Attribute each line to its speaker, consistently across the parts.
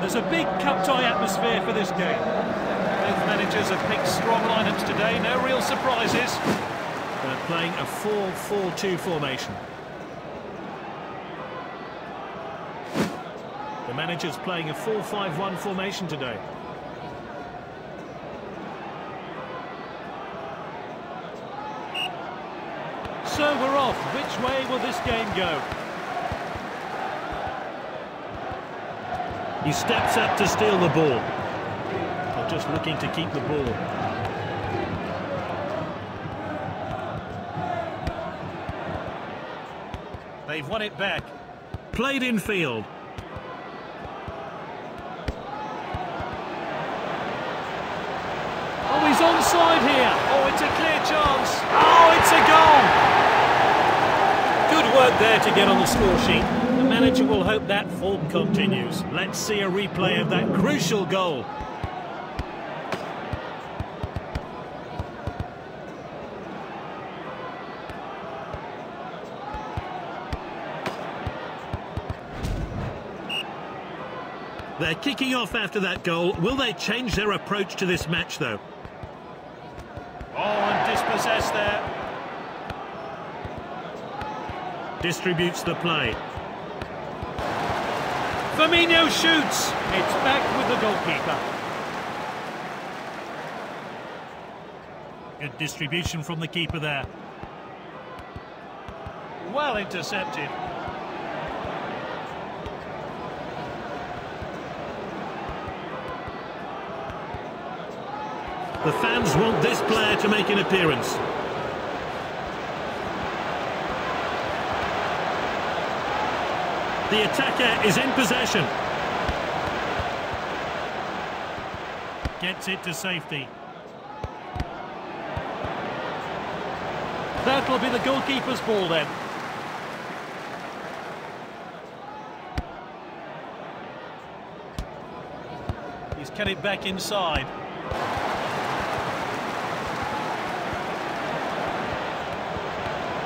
Speaker 1: There's a big cup tie atmosphere for this game. Both managers have picked strong lineups today, no real surprises.
Speaker 2: They're playing a 4-4-2 formation. The manager's playing a 4-5-1 formation today.
Speaker 1: So we're off. Which way will this game go?
Speaker 2: He steps up to steal the ball. They're just looking to keep the ball.
Speaker 1: They've won it back.
Speaker 2: Played in field.
Speaker 1: Oh, he's onside here. Oh, it's a clear chance. Oh, it's a goal. Good work there to get on the score sheet. The manager will hope that form continues.
Speaker 2: Let's see a replay of that crucial goal. They're kicking off after that goal. Will they change their approach to this match, though?
Speaker 1: Oh, and dispossessed there.
Speaker 2: Distributes the play.
Speaker 1: Firmino shoots. It's back with the goalkeeper.
Speaker 2: Good distribution from the keeper there.
Speaker 1: Well intercepted.
Speaker 2: The fans want this player to make an appearance. The attacker is in possession. Gets it to safety.
Speaker 1: That'll be the goalkeeper's ball then. He's cut it back inside.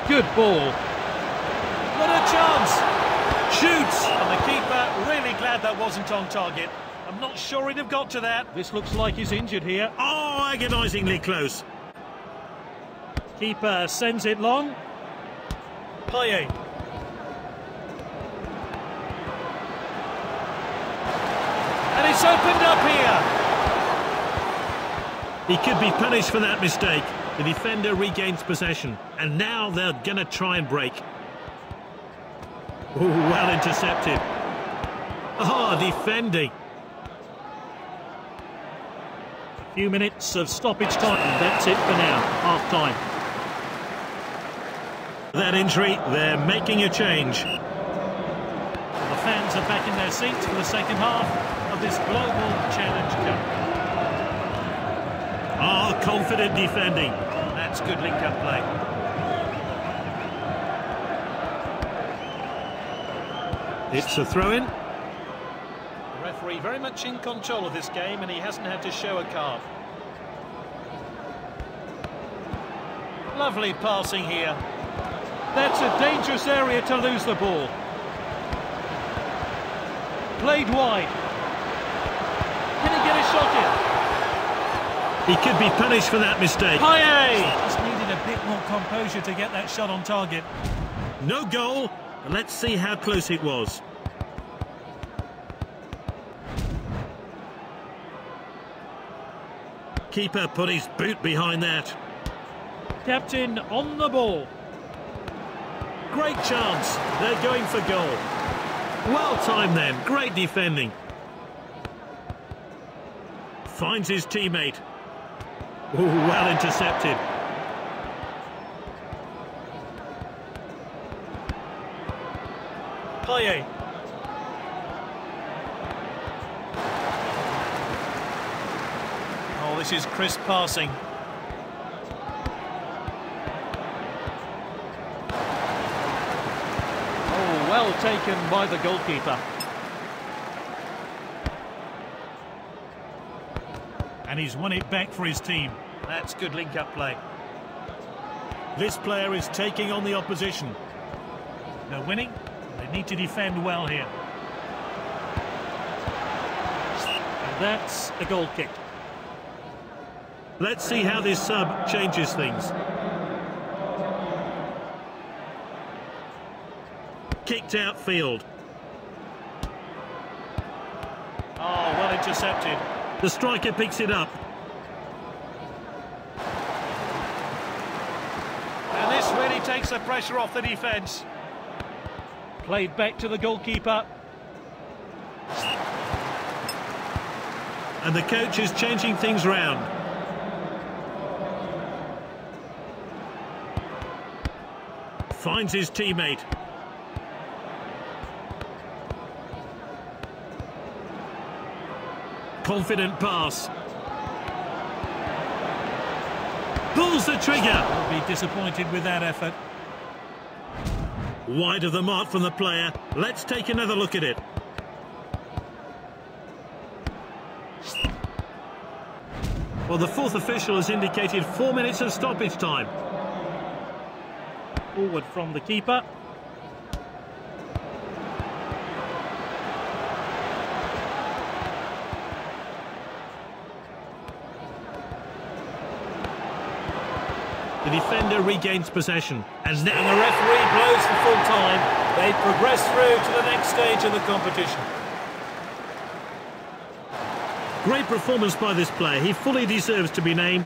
Speaker 1: Good ball. Shoots! And the keeper really glad that wasn't on target. I'm not sure he'd have got to that. This looks like he's injured here.
Speaker 2: Oh, agonisingly close.
Speaker 1: Keeper sends it long. Payet. And it's opened up here.
Speaker 2: He could be punished for that mistake. The defender regains possession. And now they're going to try and break. Ooh, well intercepted. Oh, defending.
Speaker 1: A few minutes of stoppage time. That's it for now. Half time.
Speaker 2: That injury, they're making a change.
Speaker 1: The fans are back in their seats for the second half of this Global Challenge Cup.
Speaker 2: Ah, oh, confident defending.
Speaker 1: That's good link-up play.
Speaker 2: It's a throw-in.
Speaker 1: The referee very much in control of this game and he hasn't had to show a card. Lovely passing here. That's a dangerous area to lose the ball. Played wide. Can he get a shot
Speaker 2: in? He could be punished for that mistake.
Speaker 1: Payet! Just needed a bit more composure to get that shot on target.
Speaker 2: No goal, let's see how close it was. Keeper put his boot behind that.
Speaker 1: Captain on the ball.
Speaker 2: Great chance. They're going for goal. Well timed then. Great defending. Finds his teammate. Ooh, well intercepted.
Speaker 1: Oh, this is crisp passing. Oh, well taken by the goalkeeper.
Speaker 2: And he's won it back for his team.
Speaker 1: That's good link-up play.
Speaker 2: This player is taking on the opposition. They're winning. They need to defend well here.
Speaker 1: That's a goal kick.
Speaker 2: Let's see how this sub changes things. Kicked out field.
Speaker 1: Oh, well intercepted.
Speaker 2: The striker picks it up.
Speaker 1: And this really takes the pressure off the defence. Played back to the goalkeeper.
Speaker 2: And the coach is changing things round. Finds his teammate. Confident pass. Pulls the trigger.
Speaker 1: Will be disappointed with that effort.
Speaker 2: Wide of the mark from the player. Let's take another look at it. Well, the fourth official has indicated four minutes of stoppage time.
Speaker 1: Forward from the keeper.
Speaker 2: Defender regains possession.
Speaker 1: And
Speaker 2: now
Speaker 1: the referee blows for full time. They progress through to the next stage of the competition.
Speaker 2: great performance by this player. He fully deserves to be named